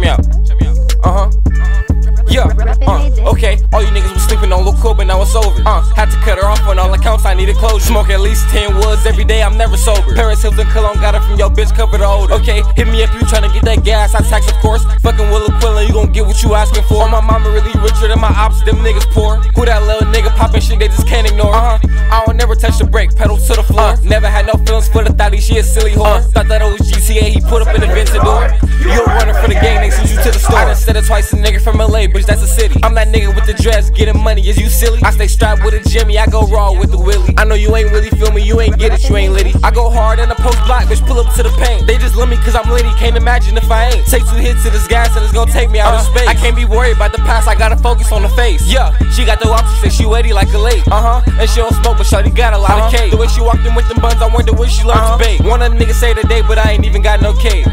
check me out. Uh huh. Yeah, uh, okay, all you niggas was sleeping on Lil Cool, but now it's over. Uh, had to cut her off on all accounts, I needed closure. Smoke at least 10 woods every day, I'm never sober. Paris Hilton Cologne got it from your bitch, covered older. Okay, hit me up, you tryna get that gas, I tax, of course. Fucking Willa Quillen, you gon' get what you asking for. My mama really richer than my ops, them niggas poor. Who that little nigga popping shit they just can't ignore? Uh huh, I don't never touch the brake, pedal to the floor. Uh, never had no feelings for the she a silly whore. Thought that was GTA, he put up in the Ventador. You a runner for the gang, they send you to the said it twice, a nigga from LA, bitch, that's a city. I'm that nigga with the dress, getting money, is you silly? I stay strapped with a Jimmy, I go raw with the Willie. I know you ain't really feel me, you ain't get it, you ain't litty. I go hard in the post block, bitch, pull up to the paint. They just love me cause I'm litty, can't imagine if I ain't. Take two hits to this gas and it's gonna take me out of space. I can't be worried about the past, I gotta focus on the face. Yeah, she got the option, say she wetty like a lake. Uh huh, and she don't smoke, but shawty got a lot uh -huh. of cake. The way she walked in with them buns, I wonder where she learned uh -huh. to bake. One of the niggas say today, but I ain't even got no cake.